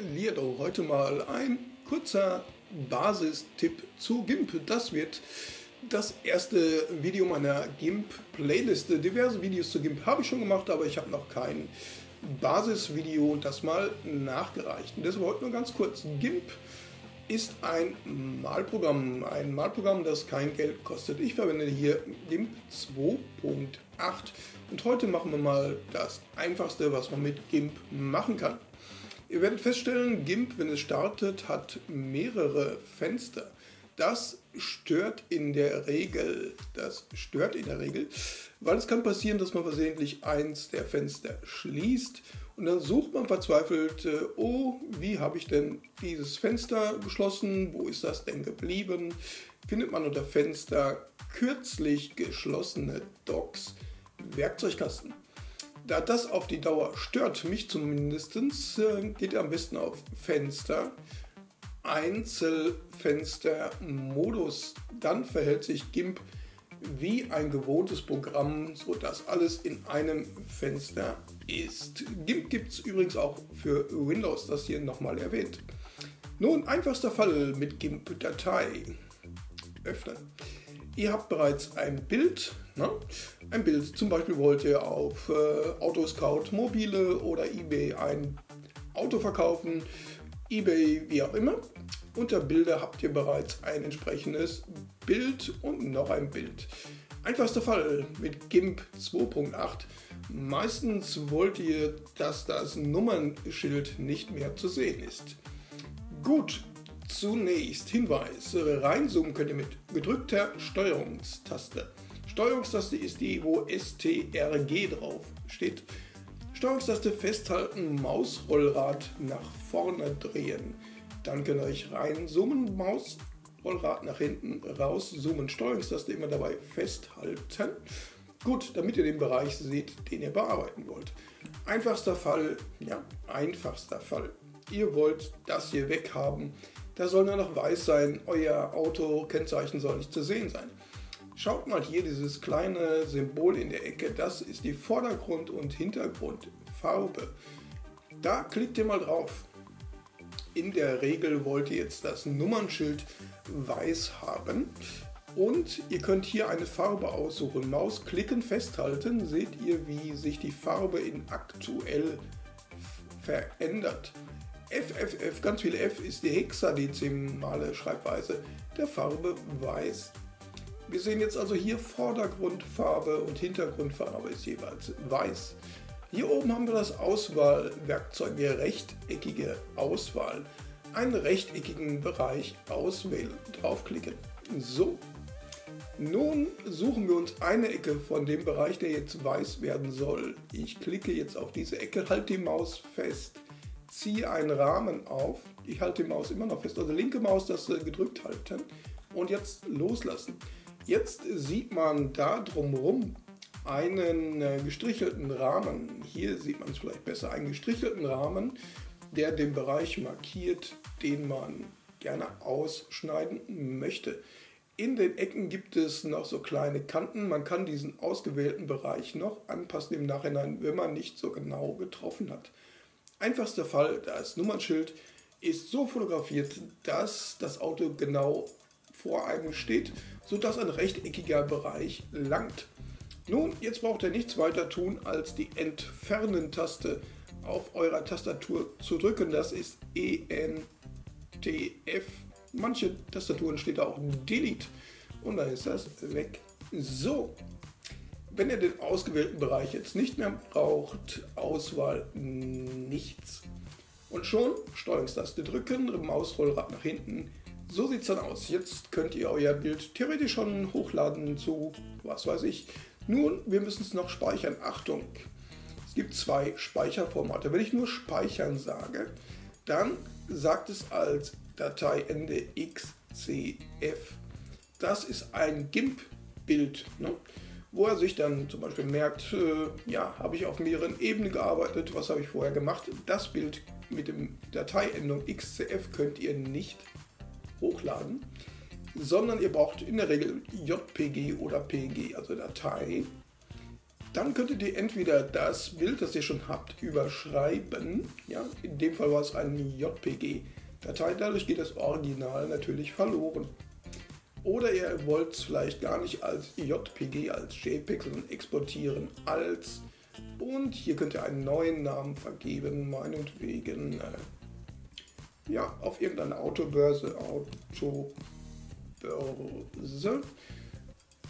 Lido, heute mal ein kurzer Basistipp zu GIMP. Das wird das erste Video meiner GIMP-Playliste. Diverse Videos zu GIMP habe ich schon gemacht, aber ich habe noch kein Basisvideo das mal nachgereicht. Und deshalb heute nur ganz kurz. GIMP ist ein Malprogramm, ein Malprogramm, das kein Geld kostet. Ich verwende hier GIMP 2.8 und heute machen wir mal das einfachste, was man mit GIMP machen kann. Ihr werdet feststellen, GIMP, wenn es startet, hat mehrere Fenster. Das stört in der Regel, das stört in der Regel, weil es kann passieren, dass man versehentlich eins der Fenster schließt und dann sucht man verzweifelt, äh, oh, wie habe ich denn dieses Fenster geschlossen, wo ist das denn geblieben? Findet man unter Fenster kürzlich geschlossene Docs Werkzeugkasten. Da das auf die Dauer stört, mich zumindest, äh, geht ihr am besten auf Fenster, Einzelfenster-Modus. Dann verhält sich GIMP wie ein gewohntes Programm, sodass alles in einem Fenster ist. GIMP gibt es übrigens auch für Windows, das hier nochmal erwähnt. Nun, einfachster Fall mit GIMP-Datei. Öffnen. Ihr habt bereits ein Bild, ne? ein Bild, zum Beispiel wollt ihr auf äh, Autoscout Mobile oder eBay ein Auto verkaufen, eBay wie auch immer. Unter Bilder habt ihr bereits ein entsprechendes Bild und noch ein Bild. Einfachster Fall mit GIMP 2.8. Meistens wollt ihr, dass das Nummernschild nicht mehr zu sehen ist. Gut, Zunächst Hinweis, reinzoomen könnt ihr mit gedrückter Steuerungstaste. Steuerungstaste ist die, wo STRG drauf steht. Steuerungstaste festhalten, Mausrollrad nach vorne drehen. Dann könnt ihr euch reinzoomen, Mausrollrad nach hinten rauszoomen. Steuerungstaste immer dabei festhalten. Gut, damit ihr den Bereich seht, den ihr bearbeiten wollt. Einfachster Fall, ja, einfachster Fall. Ihr wollt das hier weghaben da soll nur noch weiß sein, euer Auto-Kennzeichen soll nicht zu sehen sein. Schaut mal hier dieses kleine Symbol in der Ecke, das ist die Vordergrund- und Hintergrundfarbe. Da klickt ihr mal drauf. In der Regel wollt ihr jetzt das Nummernschild weiß haben und ihr könnt hier eine Farbe aussuchen. Maus klicken, festhalten, seht ihr, wie sich die Farbe in aktuell verändert. FFF, ganz viel F, ist die hexadezimale Schreibweise der Farbe Weiß. Wir sehen jetzt also hier Vordergrundfarbe und Hintergrundfarbe ist jeweils Weiß. Hier oben haben wir das Auswahlwerkzeug, die rechteckige Auswahl. Einen rechteckigen Bereich auswählen, draufklicken. So, nun suchen wir uns eine Ecke von dem Bereich, der jetzt weiß werden soll. Ich klicke jetzt auf diese Ecke, halte die Maus fest ziehe einen Rahmen auf. Ich halte die Maus immer noch fest, also linke Maus das gedrückt halten und jetzt loslassen. Jetzt sieht man da drumherum einen äh, gestrichelten Rahmen. Hier sieht man es vielleicht besser, einen gestrichelten Rahmen, der den Bereich markiert, den man gerne ausschneiden möchte. In den Ecken gibt es noch so kleine Kanten. Man kann diesen ausgewählten Bereich noch anpassen im Nachhinein, wenn man nicht so genau getroffen hat. Einfachster Fall, das Nummernschild ist so fotografiert, dass das Auto genau vor einem steht, sodass ein rechteckiger Bereich langt. Nun, jetzt braucht ihr nichts weiter tun, als die Entfernen-Taste auf eurer Tastatur zu drücken. Das ist ENTF. Manche Tastaturen steht auch Delete und dann ist das weg. So, wenn ihr den ausgewählten Bereich jetzt nicht mehr braucht, Auswahl nichts. Und schon Steuerungstaste drücken, Mausrollrad nach hinten. So sieht es dann aus. Jetzt könnt ihr euer Bild theoretisch schon hochladen zu, was weiß ich. Nun, wir müssen es noch speichern. Achtung, es gibt zwei Speicherformate. Wenn ich nur speichern sage, dann sagt es als Dateiende XCF. Das ist ein GIMP-Bild. Ne? wo er sich dann zum Beispiel merkt, äh, ja, habe ich auf mehreren Ebenen gearbeitet, was habe ich vorher gemacht. Das Bild mit dem Dateiendung XCF könnt ihr nicht hochladen, sondern ihr braucht in der Regel JPG oder PNG, also Datei. Dann könntet ihr entweder das Bild, das ihr schon habt, überschreiben. Ja, in dem Fall war es eine JPG-Datei. Dadurch geht das Original natürlich verloren. Oder ihr wollt es vielleicht gar nicht als JPG, als JPEG, sondern exportieren als. Und hier könnt ihr einen neuen Namen vergeben, meinetwegen. Äh, ja, auf irgendeine Autobörse. Autobörse.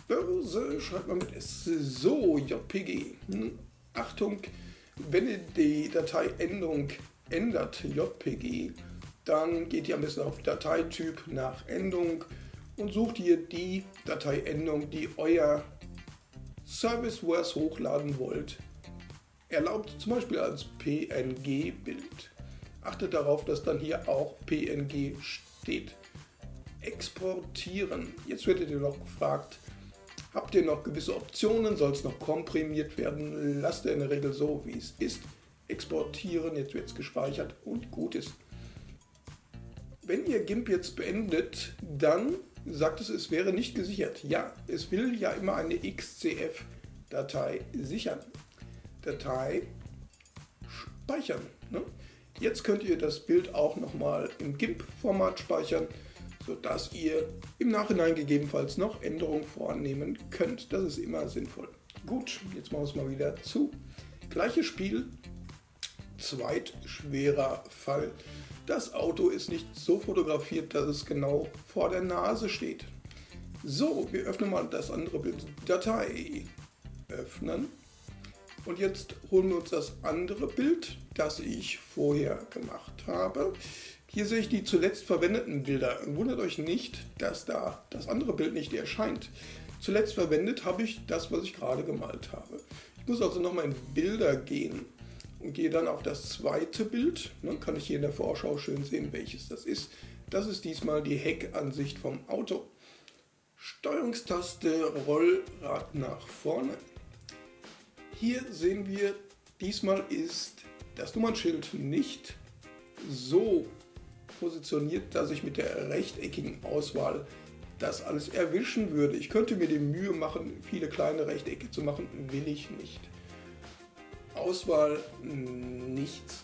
Börse schreibt man mit S. So, JPG. Hm. Achtung, wenn ihr die Dateiendung ändert, JPG, dann geht ihr am besten auf Dateityp nach Endung und sucht hier die Dateiendung, die euer Service, wo ihr es hochladen wollt, erlaubt. Zum Beispiel als PNG-Bild. Achtet darauf, dass dann hier auch PNG steht. Exportieren. Jetzt werdet ihr noch gefragt, Habt ihr noch gewisse Optionen? Soll es noch komprimiert werden? Lasst ihr in der Regel so, wie es ist. Exportieren, jetzt wird es gespeichert und gut ist. Wenn ihr GIMP jetzt beendet, dann sagt es, es wäre nicht gesichert. Ja, es will ja immer eine XCF-Datei sichern. Datei speichern. Ne? Jetzt könnt ihr das Bild auch nochmal im GIMP-Format speichern sodass ihr im Nachhinein gegebenenfalls noch Änderungen vornehmen könnt. Das ist immer sinnvoll. Gut, jetzt machen wir es mal wieder zu. Gleiches Spiel, zweitschwerer Fall. Das Auto ist nicht so fotografiert, dass es genau vor der Nase steht. So, wir öffnen mal das andere Bild. Datei öffnen. Und jetzt holen wir uns das andere Bild, das ich vorher gemacht habe. Hier sehe ich die zuletzt verwendeten Bilder. Wundert euch nicht, dass da das andere Bild nicht erscheint. Zuletzt verwendet habe ich das, was ich gerade gemalt habe. Ich muss also nochmal in Bilder gehen und gehe dann auf das zweite Bild. Dann kann ich hier in der Vorschau schön sehen, welches das ist. Das ist diesmal die Heckansicht vom Auto. Steuerungstaste Rollrad nach vorne. Hier sehen wir, diesmal ist das Nummernschild nicht so positioniert, dass ich mit der rechteckigen Auswahl das alles erwischen würde. Ich könnte mir die Mühe machen, viele kleine Rechtecke zu machen, will ich nicht. Auswahl nichts.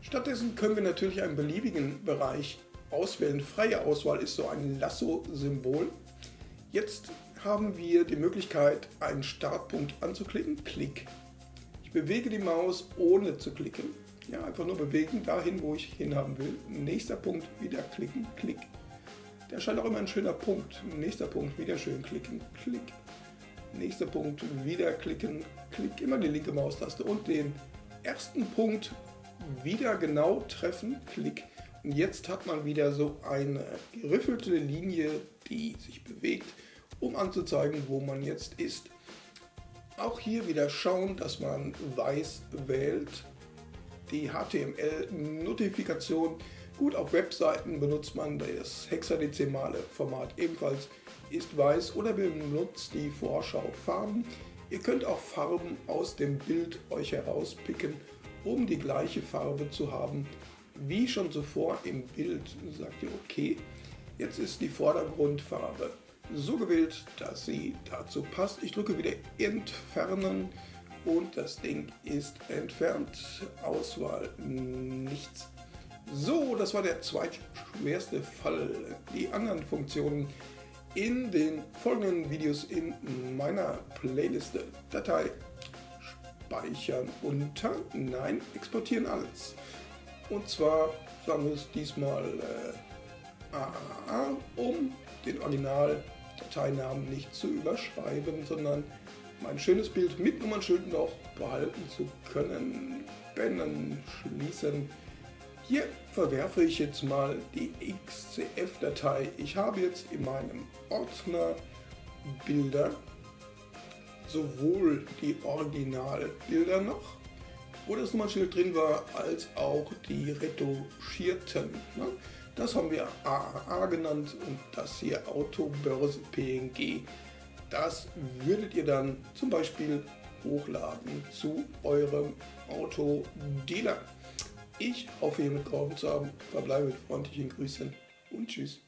Stattdessen können wir natürlich einen beliebigen Bereich auswählen. Freie Auswahl ist so ein Lasso-Symbol. Jetzt haben wir die Möglichkeit, einen Startpunkt anzuklicken. Klick. Ich bewege die Maus ohne zu klicken. Ja, einfach nur bewegen dahin, wo ich hinhaben will. Nächster Punkt, wieder klicken, klick. Der scheint auch immer ein schöner Punkt. Nächster Punkt, wieder schön klicken, klick. Nächster Punkt, wieder klicken, klick. Immer die linke Maustaste und den ersten Punkt wieder genau treffen, klick. Und jetzt hat man wieder so eine geriffelte Linie, die sich bewegt, um anzuzeigen, wo man jetzt ist. Auch hier wieder schauen, dass man weiß wählt die HTML-Notifikation. Gut, auf Webseiten benutzt man das hexadezimale Format ebenfalls, ist weiß oder benutzt die Vorschau-Farben. Ihr könnt auch Farben aus dem Bild euch herauspicken, um die gleiche Farbe zu haben wie schon zuvor im Bild. Sagt ihr, okay, jetzt ist die Vordergrundfarbe so gewählt, dass sie dazu passt. Ich drücke wieder Entfernen und das Ding ist entfernt. Auswahl nichts. So, das war der zweitschwerste Fall. Die anderen Funktionen in den folgenden Videos in meiner Playliste. Datei speichern unter, nein, exportieren alles. Und zwar sagen wir es diesmal äh, AAA, um den Original-Dateinamen nicht zu überschreiben, sondern mein schönes Bild mit Nummernschilden auch behalten zu können. Beenden, schließen. Hier verwerfe ich jetzt mal die XCF-Datei. Ich habe jetzt in meinem Ordner Bilder sowohl die Originalbilder noch, wo das Nummernschild drin war, als auch die retuschierten. Ne? Das haben wir AAA genannt und das hier Autobörse PNG. Das würdet ihr dann zum Beispiel hochladen zu eurem Autodealer. Ich hoffe, ihr mitgeholfen zu haben. Verbleibe mit freundlichen Grüßen und tschüss.